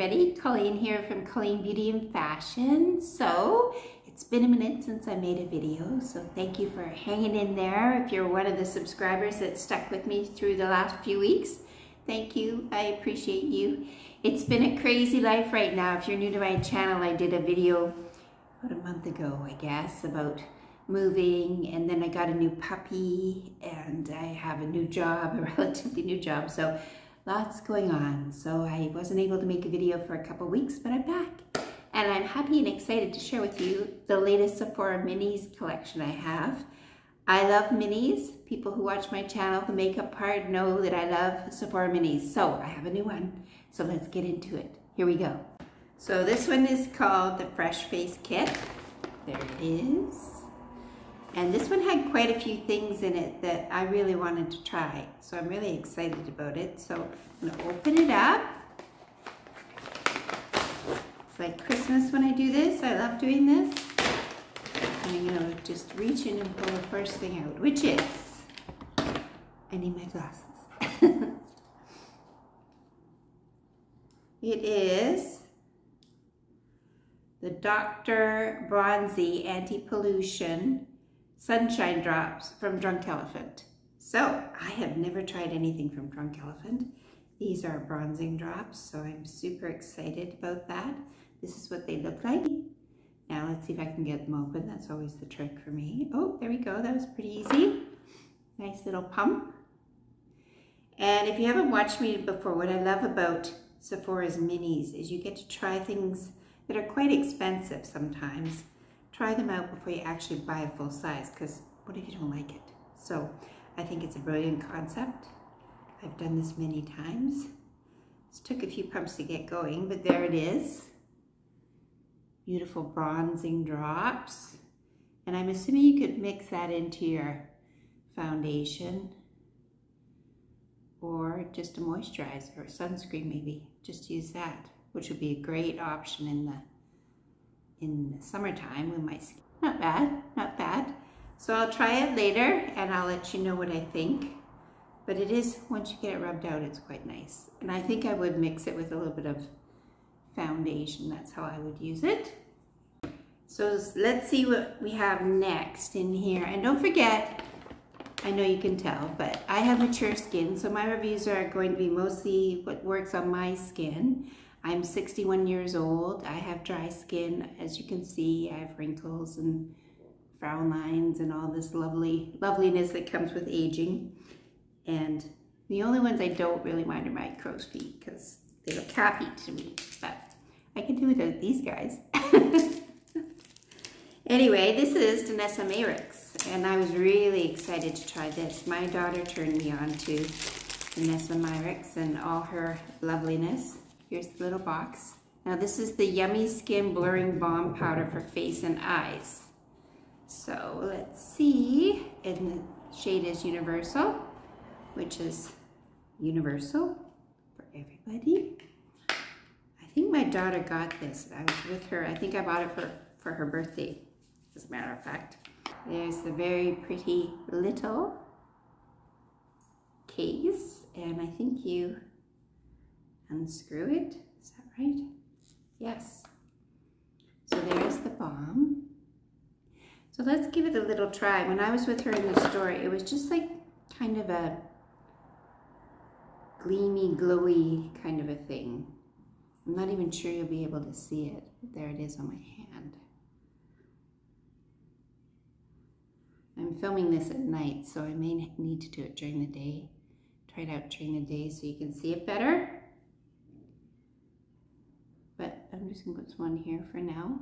everybody, Colleen here from Colleen Beauty and Fashion. So, it's been a minute since I made a video, so thank you for hanging in there. If you're one of the subscribers that stuck with me through the last few weeks, thank you, I appreciate you. It's been a crazy life right now. If you're new to my channel, I did a video about a month ago, I guess, about moving and then I got a new puppy and I have a new job, a relatively new job. So lots going on. So I wasn't able to make a video for a couple weeks, but I'm back. And I'm happy and excited to share with you the latest Sephora Minis collection I have. I love minis. People who watch my channel, the makeup part, know that I love Sephora Minis. So I have a new one. So let's get into it. Here we go. So this one is called the Fresh Face Kit. There it is. And this one had quite a few things in it that I really wanted to try. So I'm really excited about it. So I'm gonna open it up. It's like Christmas when I do this. I love doing this. And I'm gonna just reach in and pull the first thing out, which is, I need my glasses. it is the Dr. Bronzi Anti-Pollution Sunshine Drops from Drunk Elephant. So I have never tried anything from Drunk Elephant. These are bronzing drops, so I'm super excited about that. This is what they look like. Now let's see if I can get them open. That's always the trick for me. Oh, there we go. That was pretty easy. Nice little pump. And if you haven't watched me before, what I love about Sephora's minis is you get to try things that are quite expensive sometimes try them out before you actually buy a full size because what if you don't like it? So I think it's a brilliant concept. I've done this many times. This took a few pumps to get going, but there it is. Beautiful bronzing drops. And I'm assuming you could mix that into your foundation or just a moisturizer or sunscreen maybe. Just use that, which would be a great option in the in summertime with my skin. Not bad, not bad. So I'll try it later and I'll let you know what I think. But it is, once you get it rubbed out, it's quite nice. And I think I would mix it with a little bit of foundation. That's how I would use it. So let's see what we have next in here. And don't forget, I know you can tell, but I have mature skin, so my reviews are going to be mostly what works on my skin. I'm 61 years old. I have dry skin. As you can see, I have wrinkles and frown lines and all this lovely loveliness that comes with aging. And the only ones I don't really mind are my crow's feet because they look happy to me. But I can do without these guys. anyway, this is Danessa Myricks. And I was really excited to try this. My daughter turned me on to Danessa Myricks and all her loveliness. Here's the little box. Now this is the Yummy Skin Blurring Balm Powder for face and eyes. So let's see. And the shade is Universal, which is universal for everybody. I think my daughter got this. I was with her. I think I bought it for, for her birthday, as a matter of fact. There's the very pretty little case. And I think you unscrew it. Is that right? Yes. So there's the balm. So let's give it a little try. When I was with her in the store, it was just like kind of a gleamy, glowy kind of a thing. I'm not even sure you'll be able to see it. There it is on my hand. I'm filming this at night, so I may need to do it during the day. Try it out during the day so you can see it better. Just going to one here for now.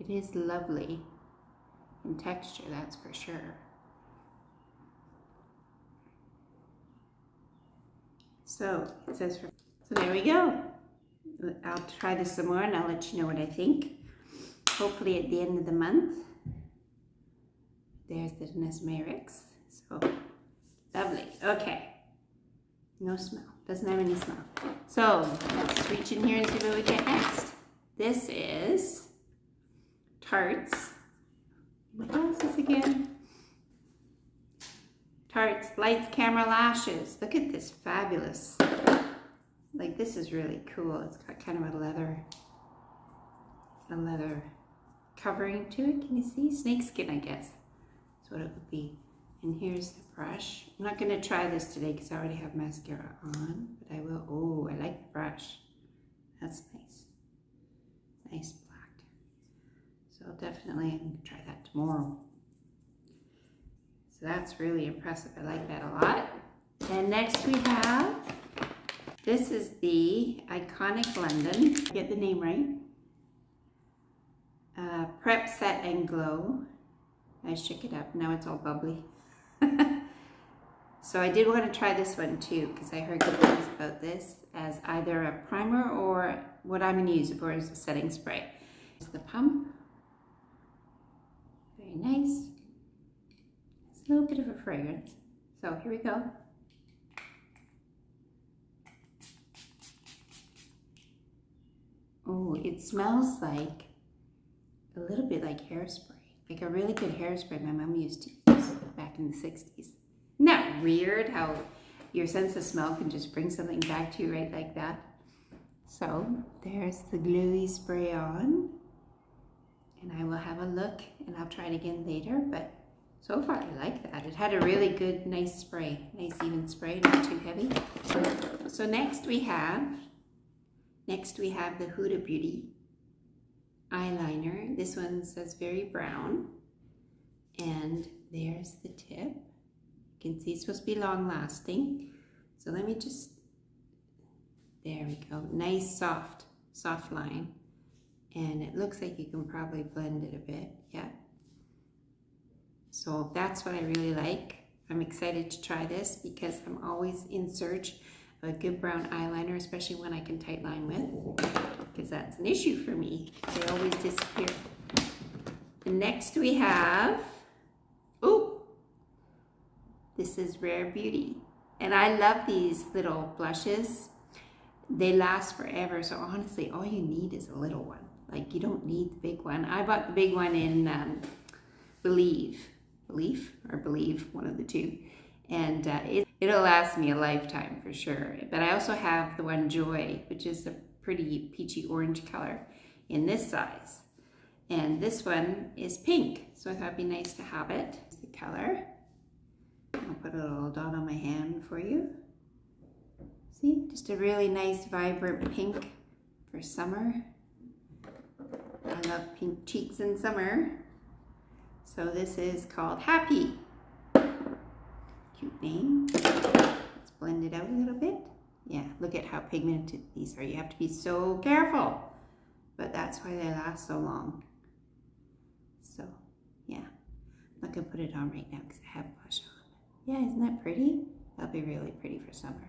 It is lovely in texture, that's for sure. So it says, for, so there we go. I'll try this some more and I'll let you know what I think. Hopefully at the end of the month. There's the Myricks. So lovely. Okay. No smell. Doesn't have any smell. So let's reach in here and see what we get next. This is Tarte's. What else is again? Tarte's, Lights Camera Lashes. Look at this fabulous. Like this is really cool. It's got kind of a leather, a leather covering to it. Can you see? Snakeskin, I guess. That's what it would be. And here's the brush. I'm not going to try this today because I already have mascara on, but I will. Oh, I like the brush. That's nice. Nice black. So I'll definitely try that tomorrow. So that's really impressive. I like that a lot. And next we have, this is the Iconic London. Get the name right. Uh, Prep, Set, and Glow. I shook it up. Now it's all bubbly. so I did want to try this one too because I heard good things about this as either a primer or what I'm going to use it for is a setting spray. It's the pump. Very nice It's a little bit of a fragrance. So here we go. Oh, it smells like a little bit like hairspray, like a really good hairspray my mom used to use back in the 60s. Weird how your sense of smell can just bring something back to you right like that? So there's the gluey spray on and I will have a look and I'll try it again later, but so far, I like that. It had a really good, nice spray. Nice even spray, not too heavy. So next we have, next we have the Huda Beauty eyeliner. This one says very brown. And there's the tip. Can see it's supposed to be long lasting. So let me just, there we go. Nice, soft, soft line. And it looks like you can probably blend it a bit. Yeah, so that's what I really like. I'm excited to try this because I'm always in search of a good brown eyeliner, especially when I can tight line with, because that's an issue for me. They always disappear. And next we have, this is Rare Beauty. And I love these little blushes. They last forever. So honestly, all you need is a little one. Like you don't need the big one. I bought the big one in um, Believe belief or believe, one of the two. And uh, it, it'll last me a lifetime for sure. But I also have the one Joy, which is a pretty peachy orange color in this size. And this one is pink, so I thought it'd be nice to have it. It's the color. I'll put a little dot on my hand for you. See, just a really nice vibrant pink for summer. I love pink cheeks in summer. So this is called Happy. Cute name. Let's blend it out a little bit. Yeah, look at how pigmented these are. You have to be so careful. But that's why they last so long. So, yeah. I'm not going to put it on right now because I have blush on. Yeah, isn't that pretty? That'll be really pretty for summer.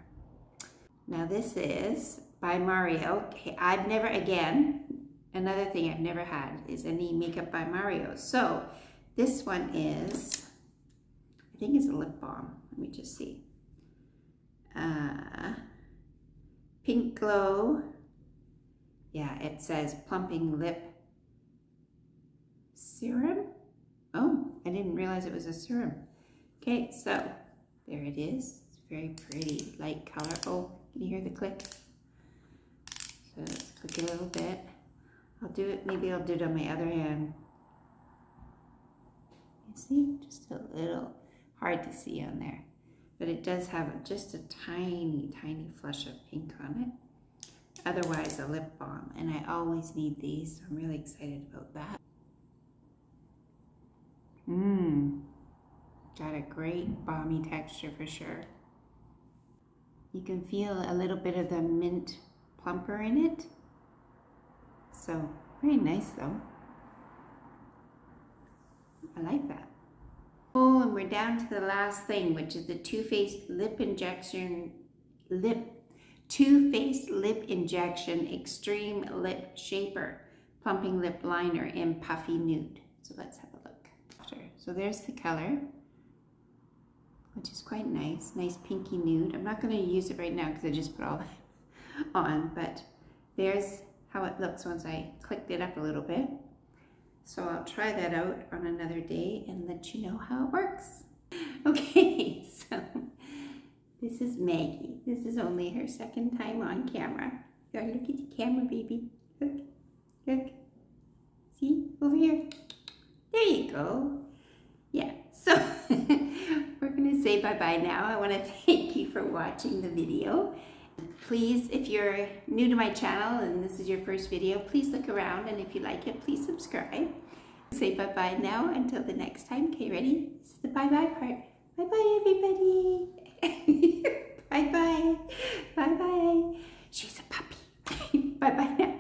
Now this is by Mario. I've never, again, another thing I've never had is any makeup by Mario. So this one is, I think it's a lip balm. Let me just see. Uh, Pink Glow. Yeah, it says Plumping Lip Serum. Oh, I didn't realize it was a serum. Okay, so there it is. It's very pretty, light color. Oh, can you hear the click? So let's click it a little bit. I'll do it, maybe I'll do it on my other hand. You see, just a little hard to see on there. But it does have just a tiny, tiny flush of pink on it. Otherwise, a lip balm. And I always need these, so I'm really excited about that. Got a great balmy texture for sure. You can feel a little bit of the mint plumper in it. So, very nice though. I like that. Oh, and we're down to the last thing, which is the Too Faced Lip Injection Lip Too Faced Lip Injection Extreme Lip Shaper Plumping Lip Liner in Puffy Nude. So let's have a look. So there's the color, which is quite nice. Nice pinky nude. I'm not going to use it right now because I just put all that on, but there's how it looks once I clicked it up a little bit. So I'll try that out on another day and let you know how it works. Okay, So this is Maggie. This is only her second time on camera. Gotta look at the camera, baby. Look, look. See, over here. There you go. bye-bye now. I want to thank you for watching the video. Please, if you're new to my channel and this is your first video, please look around and if you like it, please subscribe. Say bye-bye now until the next time. Okay, ready? This is the bye-bye part. Bye-bye, everybody. bye-bye. Bye-bye. She's a puppy. bye-bye now.